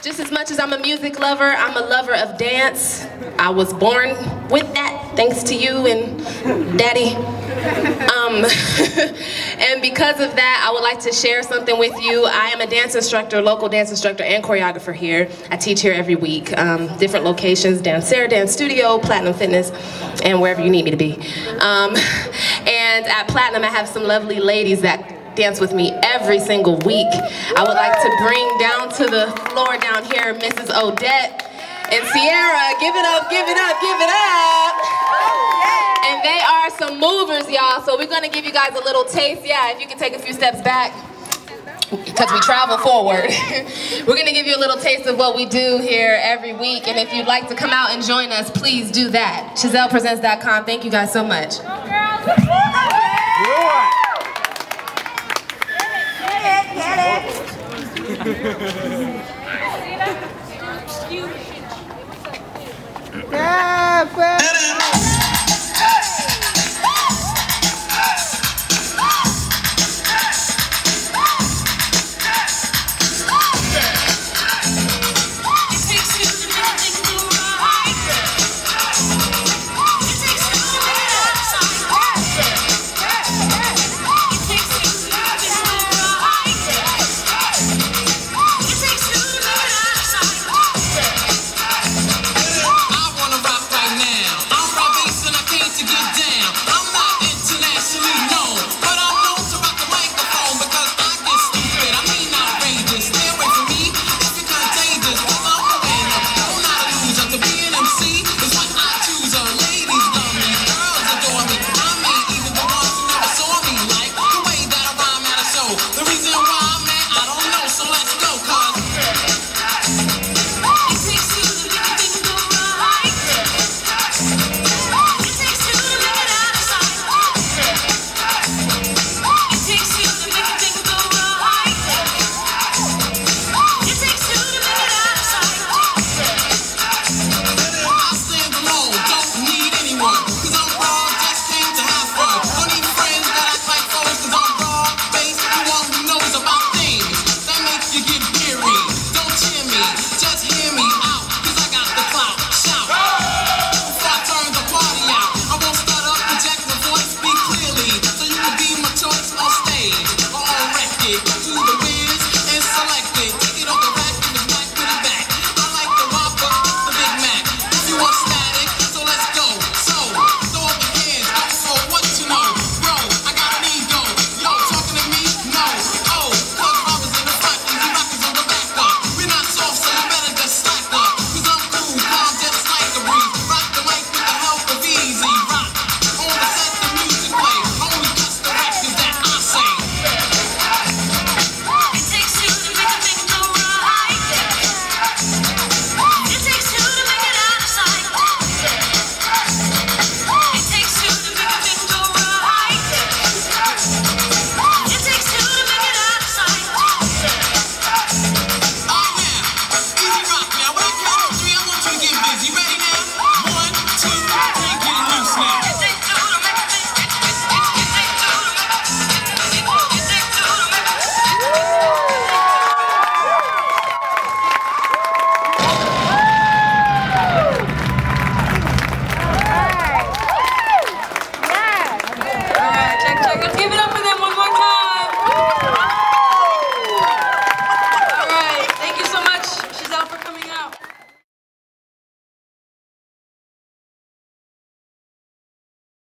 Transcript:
Just as much as I'm a music lover, I'm a lover of dance. I was born with that, thanks to you and daddy. Um, and because of that, I would like to share something with you. I am a dance instructor, local dance instructor and choreographer here. I teach here every week, um, different locations, Dancera Dance Studio, Platinum Fitness, and wherever you need me to be. Um, and at Platinum, I have some lovely ladies that dance with me every single week. I would like to bring down to the floor down here Mrs. Odette and Cierra. Give it up, give it up, give it up. And they are some movers, y'all. So we're gonna give you guys a little taste. Yeah, if you can take a few steps back because we travel forward. We're going to give you a little taste of what we do here every week. And if you'd like to come out and join us, please do that. ChezalePresents.com. Thank you guys so much. Café!